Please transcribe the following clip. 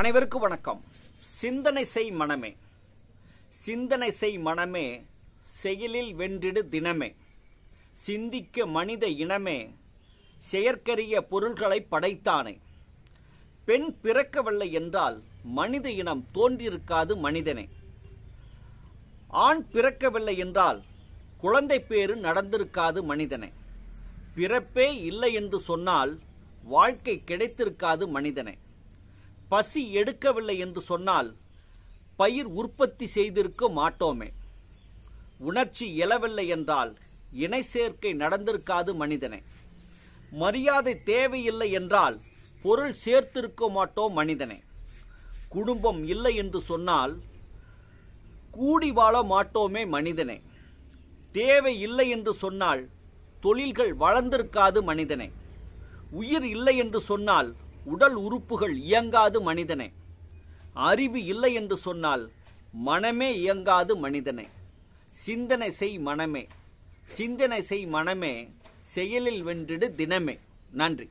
அனைவருக்கும் வணக்கம். சிந்தனை செய் மனமே. சிந்தனை செய் மனமே செயலில் வென்றிடு தினமே. சிந்திக்க மனித இனமே செயற்கரிய பொருள்களை படைத்தானே. பெண் பிறக்கவில்லை என்றால் மனித இனம் தோன்றியிருக்காது மனிதனே. ஆண் பிறக்கவில்லை என்றால் குழந்தை பேறு நடந்திருக்காது மனிதனே. பிறப்பே இல்லை என்று சொன்னால் வாழ்க்கை கிடைத்திருக்காது மனிதனே. பசி எடுக்கவில்லை என்று சொன்னால் பயிர் உற்பத்தி செய்திருக்க மாட்டோமே. உணர்ச்சி எழவில்லை என்றால் இணை சேர்க்கை நடந்திருக்காது மனிதனே. மரியாதை தேவையில்லை என்றால் பொருள் சேர்த்திருக்க மாட்டோம் மனிதனே. குடும்பம் இல்லை என்று சொன்னால் கூடி வாழ மாட்டோமே மனிதனே. தேவை இல்லை என்று சொன்னால் தொழில்கள் வளர்ந்திருக்காது மனிதனே. உயிர் இல்லை என்று சொன்னால் உடல் உறுப்புகள் இயங்காது மனிதனே. அறிவு இல்லை என்று சொன்னால் மனமே இயங்காது மனிதனே. சிந்தனை செய் மனமே. சிந்தனை செய் மனமே. செயலில் வென்றிடு தினமே. நன்றி.